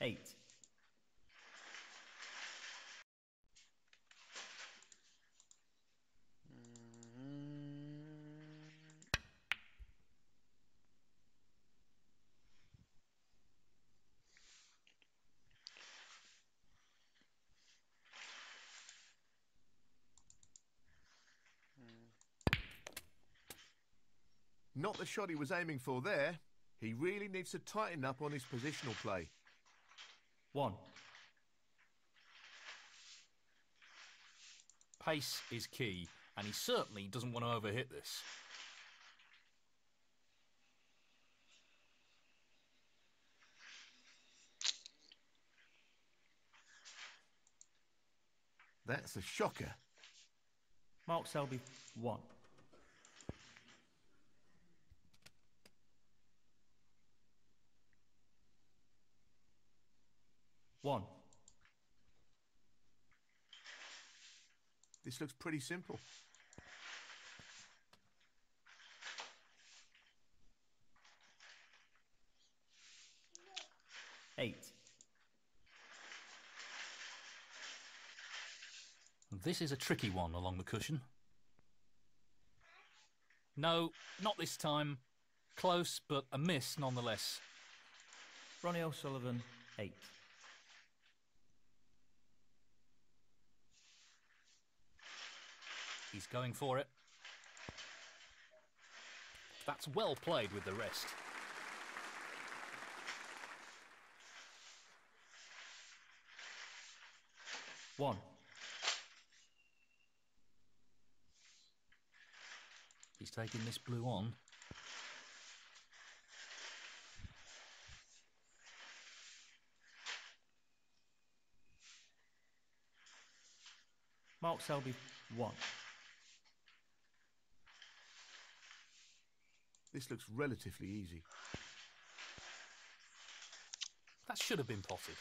eight, Not the shot he was aiming for there. He really needs to tighten up on his positional play. One, Pace is key, and he certainly doesn't want to overhit this. That's a shocker. Mark Selby, one, one, This looks pretty simple. eight, This is a tricky one along the cushion. No, not this time. Close, but a miss nonetheless. Ronnie O'Sullivan, eight, He's going for it. That's well played with the rest. one, He's taking this blue on. Mark Selby, one, This looks relatively easy. That should have been potted.